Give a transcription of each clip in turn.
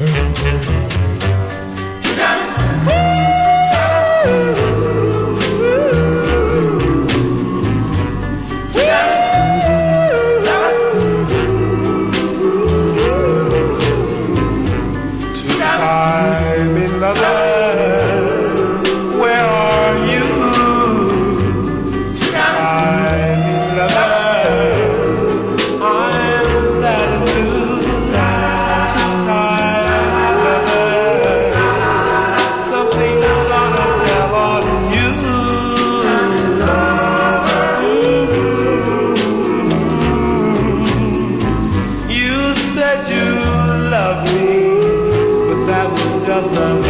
Hey. was done.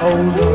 Oh,